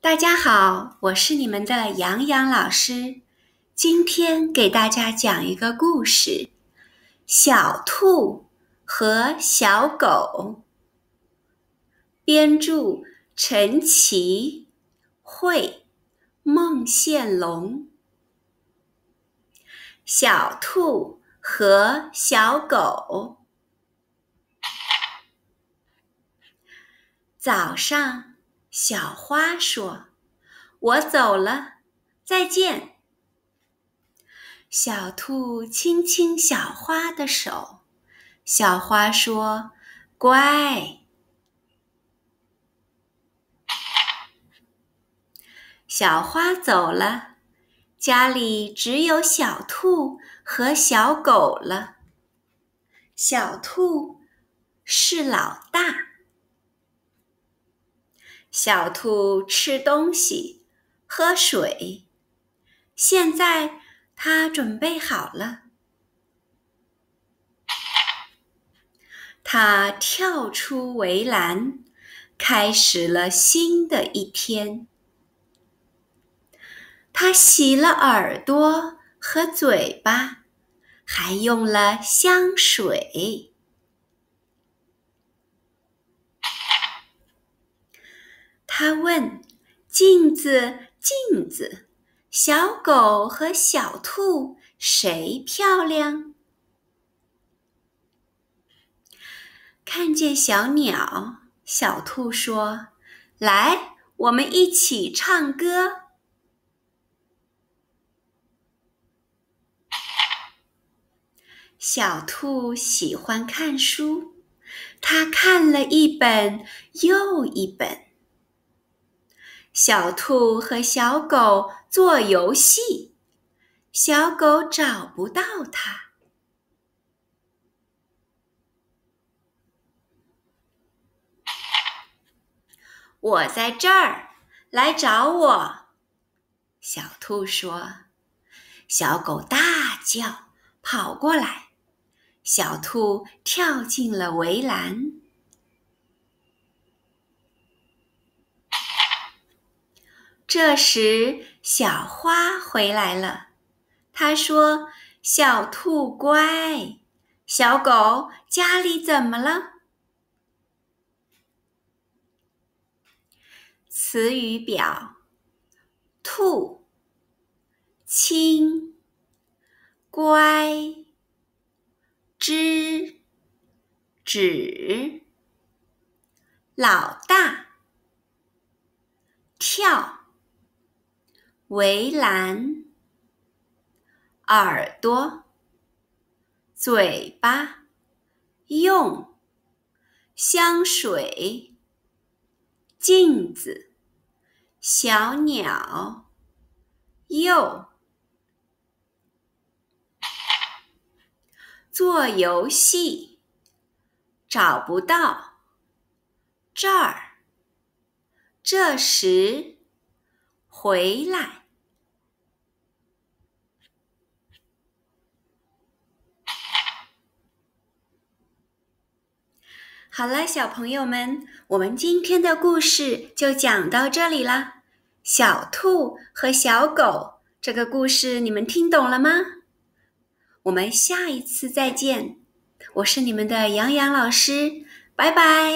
大家好，我是你们的杨洋老师。今天给大家讲一个故事：小兔和小狗。编著：陈奇，绘：孟宪龙。小兔和小狗。早上。小花说：“我走了，再见。”小兔亲亲小花的手，小花说：“乖。”小花走了，家里只有小兔和小狗了。小兔是老大。小兔吃东西，喝水。现在它准备好了。它跳出围栏，开始了新的一天。它洗了耳朵和嘴巴，还用了香水。他问：“镜子，镜子，小狗和小兔谁漂亮？”看见小鸟，小兔说：“来，我们一起唱歌。”小兔喜欢看书，它看了一本又一本。小兔和小狗做游戏，小狗找不到它。我在这儿，来找我。小兔说。小狗大叫，跑过来。小兔跳进了围栏。这时，小花回来了。她说：“小兔乖，小狗家里怎么了？”词语表：兔、亲、乖、知、指、老大、跳。围栏，耳朵，嘴巴，用，香水，镜子，小鸟，又，做游戏，找不到，这儿，这时。回来，好了，小朋友们，我们今天的故事就讲到这里啦。小兔和小狗这个故事，你们听懂了吗？我们下一次再见，我是你们的杨洋老师，拜拜。